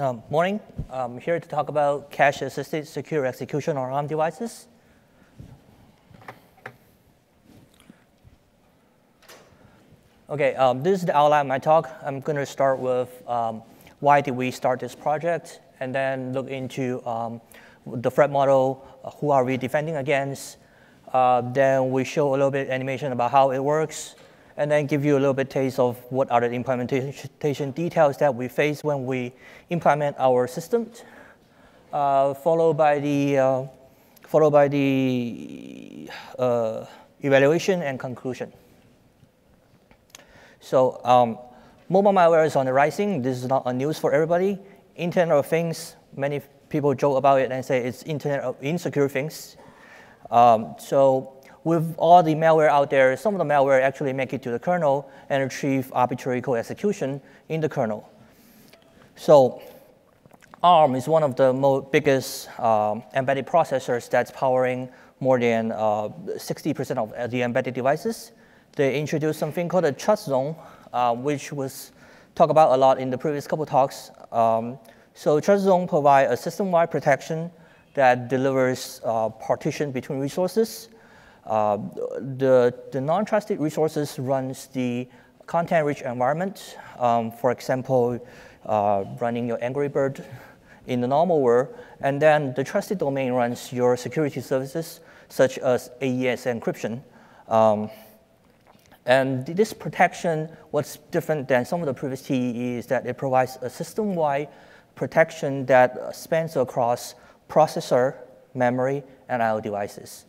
Um, morning. I'm here to talk about cache-assisted secure execution on ARM devices. Okay, um, this is the outline of my talk. I'm going to start with um, why did we start this project, and then look into um, the threat model, uh, who are we defending against. Uh, then we show a little bit animation about how it works, and then give you a little bit taste of what are the implementation details that we face when we implement our system, uh, followed by the uh, followed by the uh, evaluation and conclusion. So um, mobile malware is on the rising. This is not a news for everybody. Internet of Things, many people joke about it and say it's Internet of insecure things. Um, so with all the malware out there, some of the malware actually make it to the kernel and achieve arbitrary code execution in the kernel. So ARM is one of the biggest um, embedded processors that's powering more than 60% uh, of the embedded devices. They introduced something called a TrustZone, uh, which was talked about a lot in the previous couple talks. Um, so TrustZone provide a system-wide protection that delivers uh, partition between resources uh, the, the non-trusted resources runs the content-rich environment. Um, for example, uh, running your Angry Bird in the normal world, and then the trusted domain runs your security services, such as AES encryption. Um, and this protection, what's different than some of the previous TEE is that it provides a system-wide protection that spans across processor, memory, and IO devices.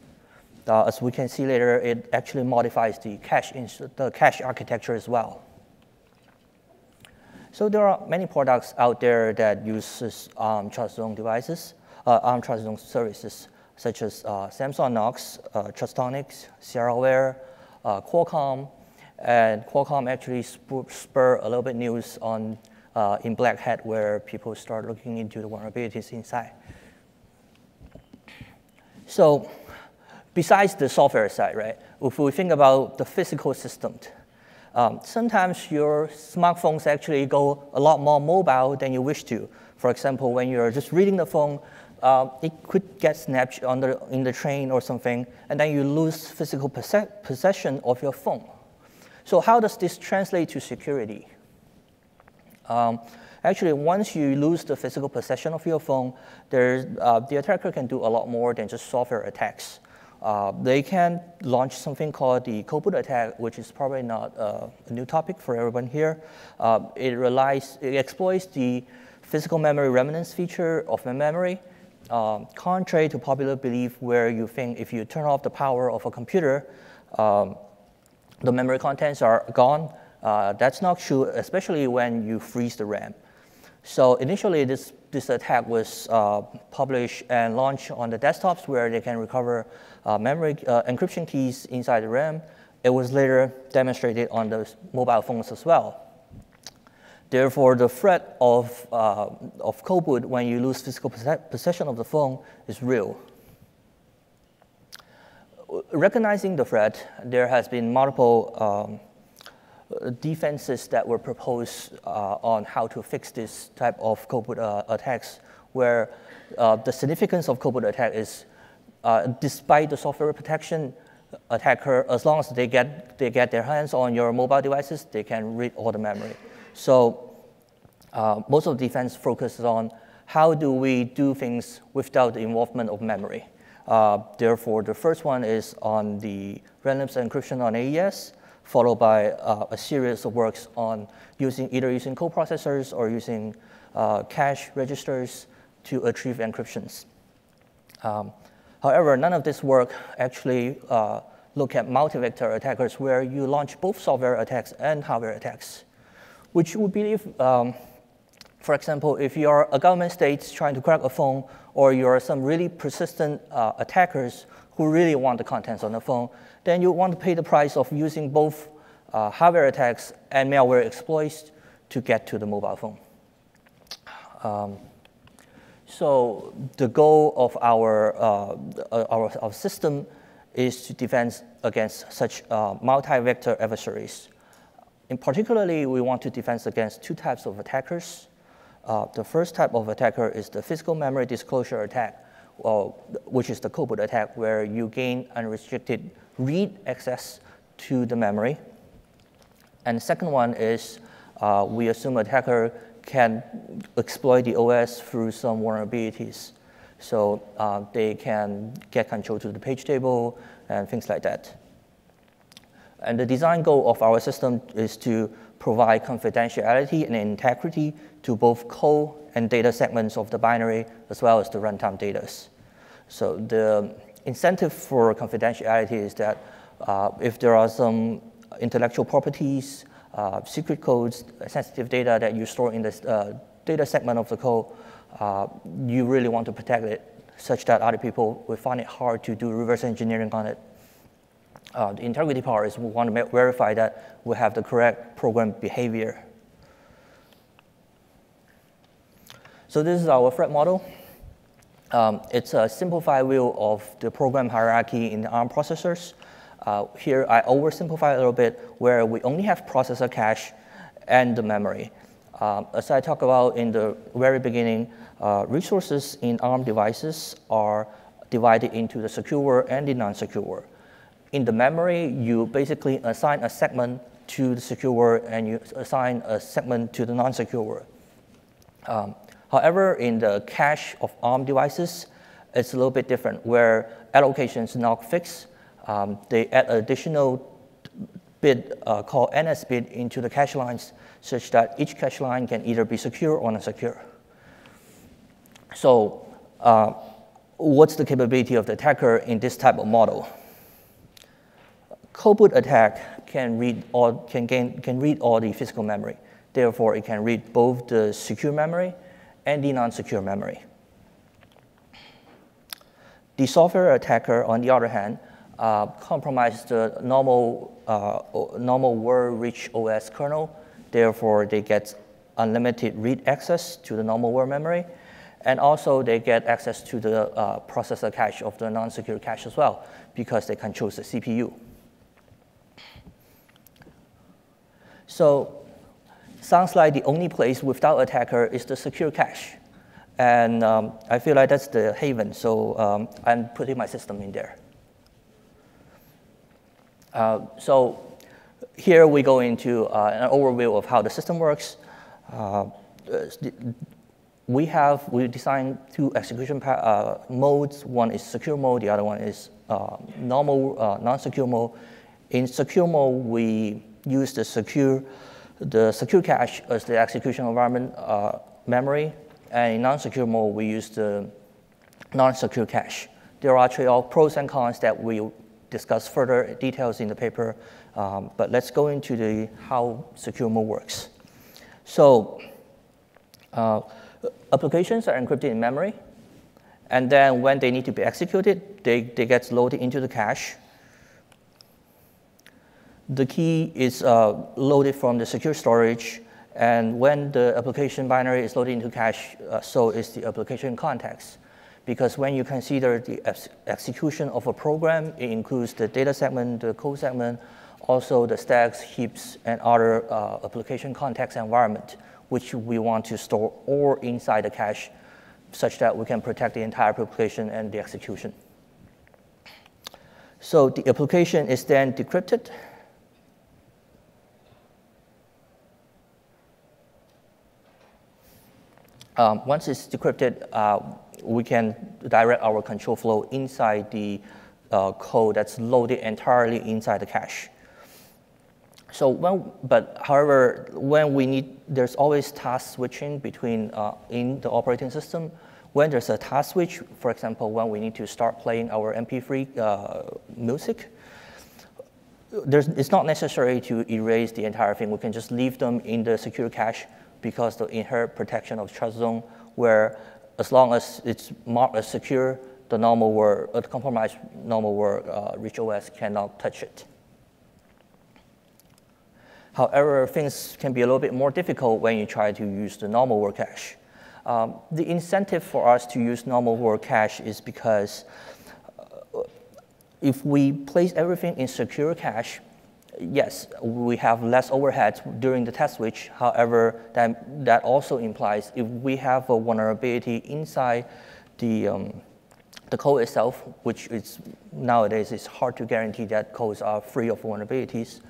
Uh, as we can see later, it actually modifies the cache, the cache architecture as well. So there are many products out there that uses um, TrustZone devices, uh, ARM TrustZone services, such as uh, Samsung Knox, uh, Trustonics, Sierraware, uh, Qualcomm, and Qualcomm actually sp spur a little bit news on uh, in Black Hat where people start looking into the vulnerabilities inside. So besides the software side, right, if we think about the physical system, um, sometimes your smartphones actually go a lot more mobile than you wish to. For example, when you're just reading the phone, uh, it could get snapped on the, in the train or something, and then you lose physical possession of your phone. So how does this translate to security? Um, actually, once you lose the physical possession of your phone, uh, the attacker can do a lot more than just software attacks. Uh, they can launch something called the cold boot attack, which is probably not uh, a new topic for everyone here. Uh, it relies, it exploits the physical memory remnants feature of memory, um, contrary to popular belief where you think if you turn off the power of a computer, um, the memory contents are gone. Uh, that's not true, especially when you freeze the RAM. So initially, this, this attack was uh, published and launched on the desktops where they can recover uh, memory uh, encryption keys inside the RAM. It was later demonstrated on the mobile phones as well. Therefore, the threat of, uh, of cold boot when you lose physical possession of the phone is real. Recognizing the threat, there has been multiple um, defenses that were proposed uh, on how to fix this type of cold boot uh, attacks, where uh, the significance of boot attack is despite the software protection, attacker, as long as they get, they get their hands on your mobile devices, they can read all the memory. So uh, most of the defense focuses on how do we do things without the involvement of memory. Uh, therefore, the first one is on the random encryption on AES, followed by uh, a series of works on using either using coprocessors or using uh, cache registers to achieve encryptions. Um, However, none of this work actually uh, look at multi-vector attackers where you launch both software attacks and hardware attacks, which would be um, for example, if you're a government state trying to crack a phone, or you're some really persistent uh, attackers who really want the contents on the phone, then you want to pay the price of using both uh, hardware attacks and malware exploits to get to the mobile phone. Um, so the goal of our, uh, our, our, system is to defend against such uh, multi-vector adversaries. In particularly, we want to defend against two types of attackers. Uh, the first type of attacker is the physical memory disclosure attack, which is the cold boot attack, where you gain unrestricted read access to the memory. And the second one is uh, we assume attacker can exploit the OS through some vulnerabilities. So uh, they can get control to the page table and things like that. And the design goal of our system is to provide confidentiality and integrity to both code and data segments of the binary, as well as the runtime data. So the incentive for confidentiality is that uh, if there are some intellectual properties, uh, secret codes, sensitive data that you store in the uh, data segment of the code, uh, you really want to protect it such that other people will find it hard to do reverse engineering on it. Uh, the integrity part is we want to verify that we have the correct program behavior. So this is our threat model. Um, it's a simplified view of the program hierarchy in ARM processors. Uh, here I oversimplify a little bit where we only have processor cache and the memory. Um, as I talked about in the very beginning, uh, resources in ARM devices are divided into the secure and the non-secure in the memory, you basically assign a segment to the secure and you assign a segment to the non-secure. Um, however, in the cache of ARM devices, it's a little bit different where allocation is not fixed. Um, they add additional bit uh, called NS bit into the cache lines such that each cache line can either be secure or unsecure. So uh, what's the capability of the attacker in this type of model? Cold boot attack can read all, can, gain, can read all the physical memory. Therefore, it can read both the secure memory and the non-secure memory. The software attacker, on the other hand, uh, compromises the normal, uh, normal world-rich OS kernel. Therefore, they get unlimited read access to the normal world memory. And also, they get access to the uh, processor cache of the non-secure cache as well, because they control the CPU. So sounds like the only place without attacker is the secure cache. And um, I feel like that's the haven, so um, I'm putting my system in there. Uh, so here we go into uh, an overview of how the system works. Uh, we have, we designed two execution uh, modes. One is secure mode, the other one is uh, normal, uh, non-secure mode. In secure mode, we use the secure, the secure cache is the execution environment uh, memory, and in non-secure mode, we use the non-secure cache. There are trade-off pros and cons that we'll discuss further details in the paper, um, but let's go into the how secure mode works. So uh, applications are encrypted in memory, and then when they need to be executed, they, they get loaded into the cache the key is uh, loaded from the secure storage, and when the application binary is loaded into cache, uh, so is the application context. Because when you consider the ex execution of a program, it includes the data segment, the code segment, also the stacks, heaps, and other uh, application context environment, which we want to store all inside the cache such that we can protect the entire application and the execution. So the application is then decrypted Um, once it's decrypted, uh, we can direct our control flow inside the uh, code that's loaded entirely inside the cache. So when, but however, when we need, there's always task switching between uh, in the operating system. When there's a task switch, for example, when we need to start playing our MP3 uh, music, there's, it's not necessary to erase the entire thing. We can just leave them in the secure cache because the inherent protection of TrustZone, where as long as it's marked as secure, the normal world, uh, the compromised normal world, uh, rich OS cannot touch it. However, things can be a little bit more difficult when you try to use the normal world cache. Um, the incentive for us to use normal world cache is because uh, if we place everything in secure cache, yes, we have less overheads during the test switch. However, that, that also implies if we have a vulnerability inside the, um, the code itself, which is nowadays it's hard to guarantee that codes are free of vulnerabilities,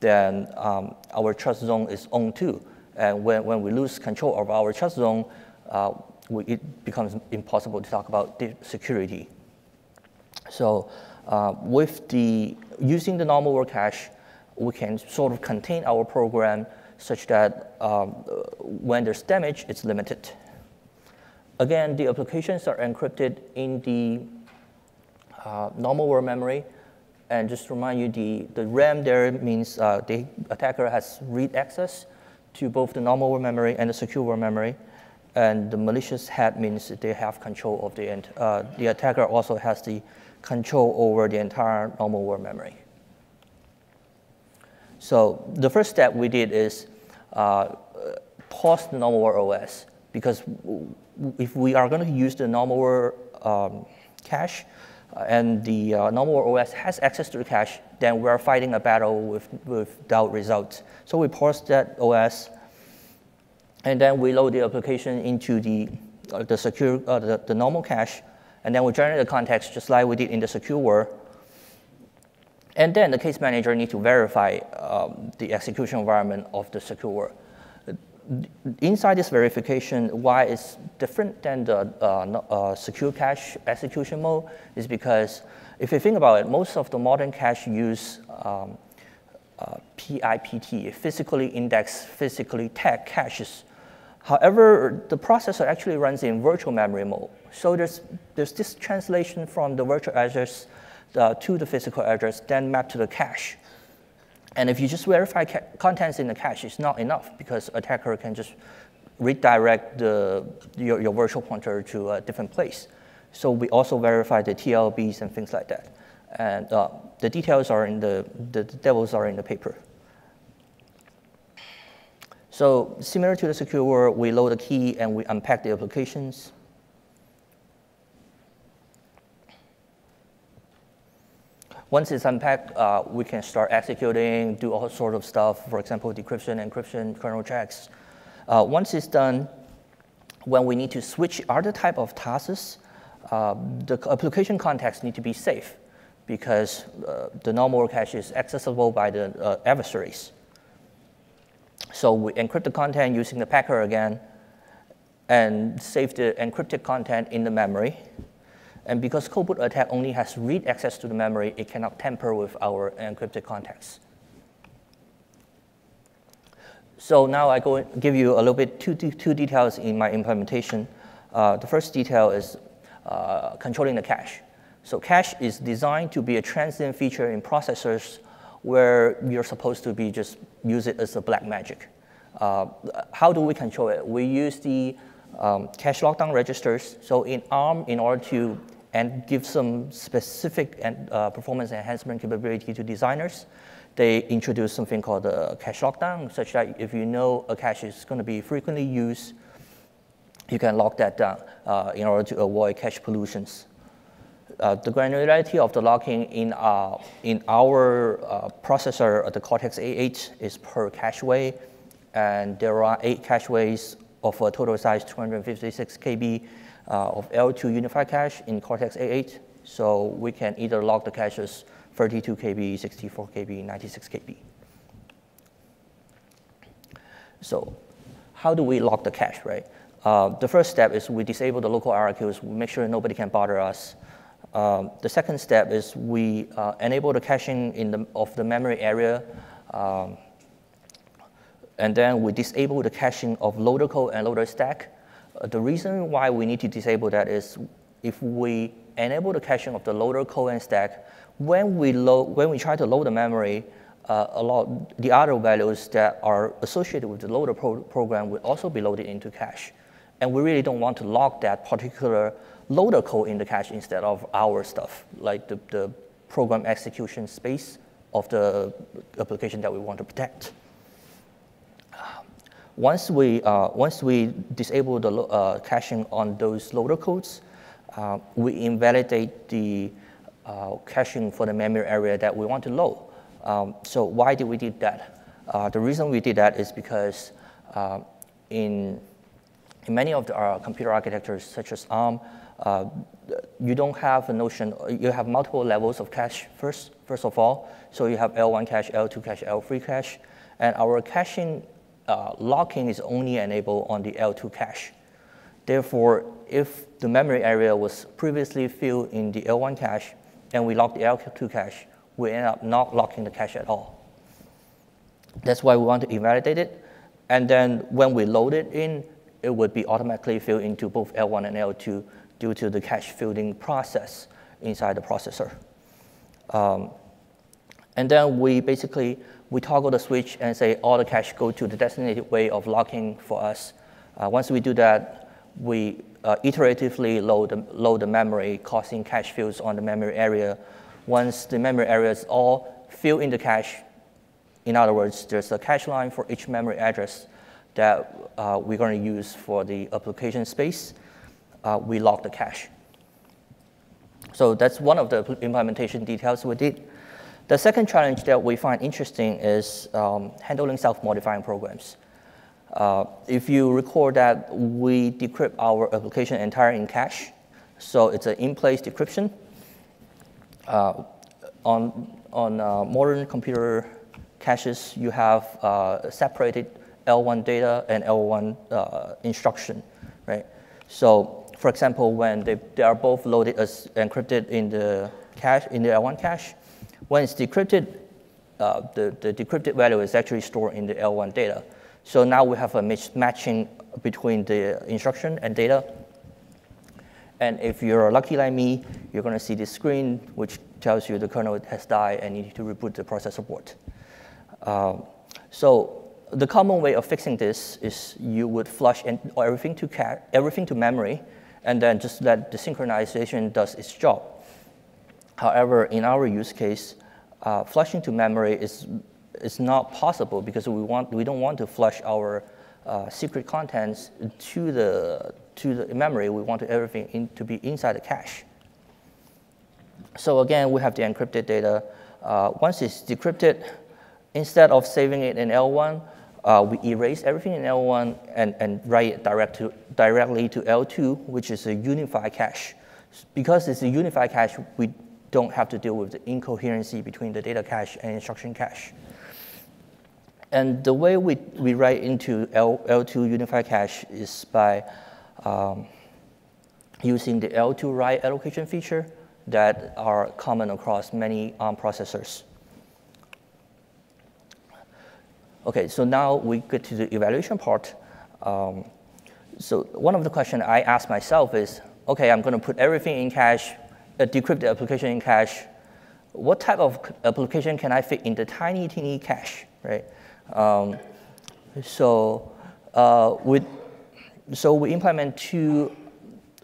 then um, our TrustZone is on too. And when, when we lose control of our TrustZone, uh, we, it becomes impossible to talk about the security. So uh, with the using the normal world cache, we can sort of contain our program such that um, when there's damage, it's limited. Again, the applications are encrypted in the uh, normal world memory. And just to remind you, the, the RAM there means uh, the attacker has read access to both the normal world memory and the secure world memory. And the malicious head means they have control of the, uh, the attacker also has the control over the entire normal world memory. So the first step we did is uh, pause the normal world OS because if we are going to use the normal world um, cache uh, and the uh, normal world OS has access to the cache, then we're fighting a battle with, without results. So we pause that OS and then we load the application into the, uh, the secure, uh, the, the normal cache, and then we generate the context just like we did in the secure world. And then the CaSE manager needs to verify um, the execution environment of the secure. Inside this verification, why it's different than the uh, uh, secure cache execution mode is because if you think about it, most of the modern cache use um, uh, PIPT, physically indexed, physically tagged caches However, the processor actually runs in virtual memory mode. So there's, there's this translation from the virtual address uh, to the physical address, then map to the cache. And if you just verify contents in the cache, it's not enough because attacker can just redirect the, your, your virtual pointer to a different place. So we also verify the TLBs and things like that. And uh, the details are in the, the, devils are in the paper. So similar to the secure world, we load the key and we unpack the applications. Once it's unpacked, uh, we can start executing, do all sorts of stuff, for example, decryption, encryption, kernel checks. Uh, once it's done, when we need to switch other type of tasks, uh, the application context need to be safe because uh, the normal cache is accessible by the uh, adversaries. So we encrypt the content using the packer again and save the encrypted content in the memory. And because cold boot attack only has read access to the memory, it cannot tamper with our encrypted context. So now I go give you a little bit two, two details in my implementation. Uh, the first detail is uh, controlling the cache. So cache is designed to be a transient feature in processors where you're supposed to be just use it as a black magic. Uh, how do we control it? We use the um, cache lockdown registers. So in ARM, in order to and give some specific and, uh, performance enhancement capability to designers, they introduce something called a cache lockdown, such that if you know a cache is going to be frequently used, you can lock that down uh, in order to avoid cache pollutions. Uh, the granularity of the locking in, uh, in our uh, processor, the Cortex-A8, is per cacheway, and there are eight cacheways of a total size 256 KB of L2 unified cache in Cortex-A8. So we can either lock the caches 32 KB, 64 KB, 96 KB. So how do we lock the cache, right? Uh, the first step is we disable the local IRQs, we make sure nobody can bother us. Um, the second step is we uh, enable the caching in the, of the memory area, um, and then we disable the caching of loader code and loader stack. Uh, the reason why we need to disable that is if we enable the caching of the loader code and stack, when we, load, when we try to load the memory, uh, a lot, the other values that are associated with the loader pro program will also be loaded into cache. And we really don't want to lock that particular loader code in the cache instead of our stuff, like the, the program execution space of the application that we want to protect. Once we, uh, once we disable the uh, caching on those loader codes, uh, we invalidate the uh, caching for the memory area that we want to load. Um, so why did we do that? Uh, the reason we did that is because uh, in, in many of the, computer architectures, such as ARM, you don't have a notion, you have multiple levels of cache first, first of all. So you have L1 cache, L2 cache, L3 cache. And our caching uh, locking is only enabled on the L2 cache. Therefore, if the memory area was previously filled in the L1 cache and we lock the L2 cache, we end up not locking the cache at all. That's why we want to invalidate it. And then when we load it in, it would be automatically filled into both L1 and L2 due to the cache filling process inside the processor. Um, and then we basically, we toggle the switch and say all the cache go to the designated way of locking for us. Uh, once we do that, we uh, iteratively load the, load the memory, causing cache fills on the memory area. Once the memory area is all filled in the cache, in other words, there's a cache line for each memory address that uh, we're going to use for the application space. Uh, we lock the cache. So that's one of the implementation details we did. The second challenge that we find interesting is um, handling self-modifying programs. Uh, if you recall that we decrypt our application entirely in cache, so it's an in-place decryption. Uh, on on uh, modern computer caches, you have uh, separated L1 data and L1 uh, instruction, right? So, for example, when they, they are both loaded as encrypted in the cache in the L1 cache, when it's decrypted, uh, the, the decrypted value is actually stored in the L1 data. So now we have a matching between the instruction and data. And if you're lucky like me, you're going to see this screen, which tells you the kernel has died and you need to reboot the processor board. Uh, so the common way of fixing this is you would flush everything to, everything to memory, and then just let the synchronization does its job. However, in our use case, uh, flushing to memory is, is not possible because we, want, we don't want to flush our uh, secret contents to the, to the memory. We want everything in, to be inside the cache. So again, we have the encrypted data. Uh, once it's decrypted, instead of saving it in L1, uh, we erase everything in L1 and, and write it direct to, directly to L2, which is a unified cache. Because it's a unified cache, we don't have to deal with the incoherency between the data cache and instruction cache. And the way we, we write into L, L2 unified cache is by um, using the L2 write allocation feature that are common across many ARM processors. Okay, so now we get to the evaluation part. Um, so one of the questions I ask myself is, okay, I'm going to put everything in cache, a decrypted application in cache. What type of application can I fit in the tiny, teeny cache, right? Um, so, uh, with, so we implement two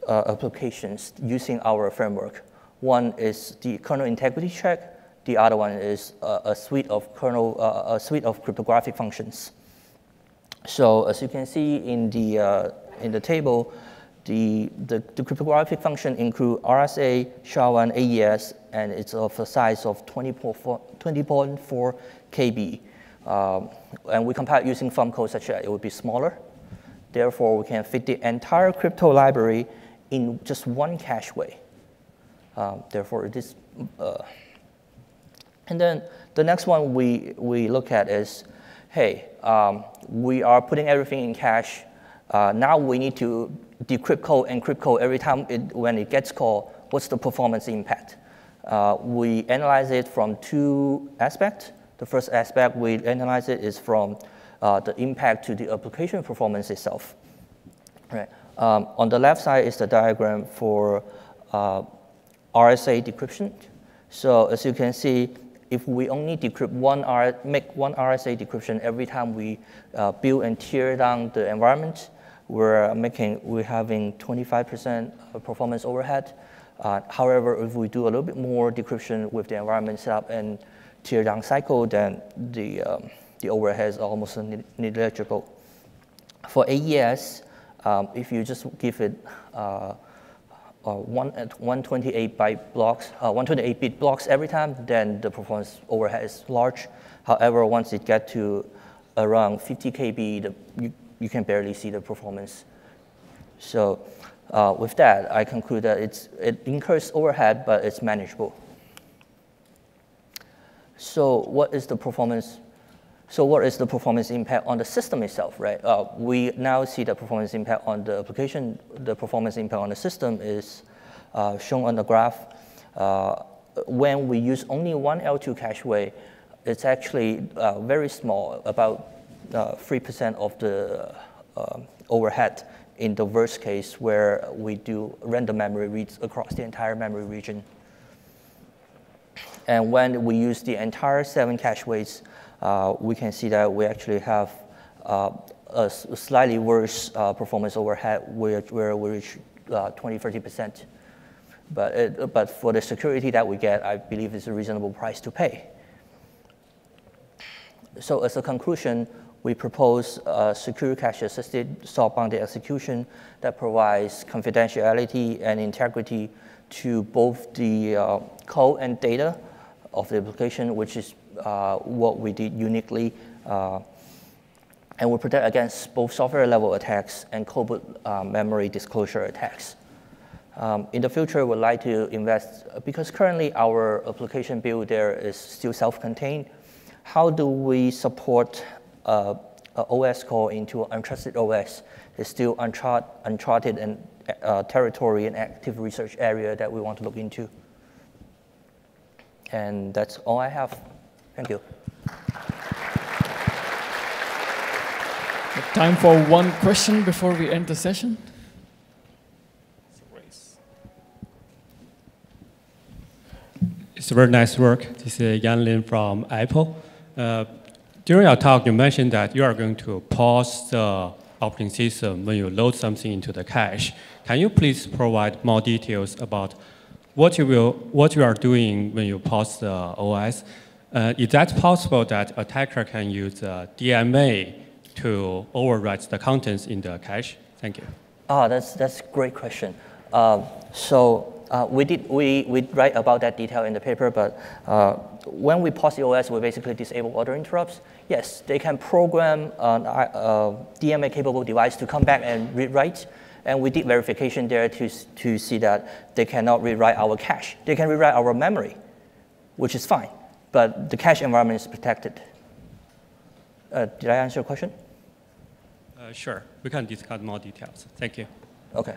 uh, applications using our framework. One is the kernel integrity check. The other one is a, a suite of kernel, uh, a suite of cryptographic functions. So as you can see in the, uh, in the table, the, the, the, cryptographic function include RSA, SHA-1, AES, and it's of a size of 20.4, 20.4 KB. Um, and we compile using Thumb code such that it would be smaller. Therefore, we can fit the entire crypto library in just one cache way. Um, therefore, it is, uh, and then the next one we, we look at is, hey, um, we are putting everything in cache. Uh, now we need to decrypt code, encrypt code every time it, when it gets called, what's the performance impact? Uh, we analyze it from two aspects. The first aspect we analyze it is from uh, the impact to the application performance itself. Right. Um, on the left side is the diagram for uh, RSA decryption. So as you can see, if we only decrypt one R, make one RSA decryption every time we uh, build and tear down the environment, we're making, we're having 25% performance overhead. Uh, however, if we do a little bit more decryption with the environment setup and tear down cycle, then the, um, the overhead is almost negligible. For AES, um, if you just give it uh, uh, one, 128 byte blocks, uh, 128 bit blocks every time, then the performance overhead is large. However, once it gets to around 50 KB, the, you, you can barely see the performance. So uh, with that, I conclude that it's, it incurs overhead, but it's manageable. So what is the performance? So what is the performance impact on the system itself, right? Uh, we now see the performance impact on the application. The performance impact on the system is uh, shown on the graph. Uh, when we use only one L2 cache way, it's actually uh, very small, about 3% uh, of the uh, overhead in the worst case where we do random memory reads across the entire memory region. And when we use the entire seven cacheways, uh, we can see that we actually have uh, a slightly worse uh, performance overhead where, where we reach uh, 20, 30%. But, it, but for the security that we get, I believe it's a reasonable price to pay. So as a conclusion, we propose a secure cache-assisted SoC-bounded execution that provides confidentiality and integrity to both the uh, code and data of the application, which is uh, what we did uniquely. Uh, and we protect against both software level attacks and code uh, memory disclosure attacks. Um, in the future, we'd like to invest, because currently our application build there is still self-contained, how do we support uh, OS call into untrusted OS is still unchart, uncharted and uh, territory and active research area that we want to look into. And that's all I have. Thank you. Time for one question before we end the session. It's a very nice work. This is Yan Lin from Apple. Uh, during our talk, you mentioned that you are going to pause the operating system when you load something into the cache. Can you please provide more details about what you, will, what you are doing when you pause the OS? Uh, is that possible that attacker can use the DMA to overwrite the contents in the cache? Thank you. Ah, that's, that's a great question. Uh, so uh, we did we, we write about that detail in the paper, but uh, when we pause the OS, we basically disable auto interrupts. Yes, they can program an uh, DMA-capable device to come back and rewrite, and we did verification there to, to see that they cannot rewrite our cache. They can rewrite our memory, which is fine, but the cache environment is protected. Uh, did I answer your question? Uh, sure, we can discuss more details. Thank you. Okay.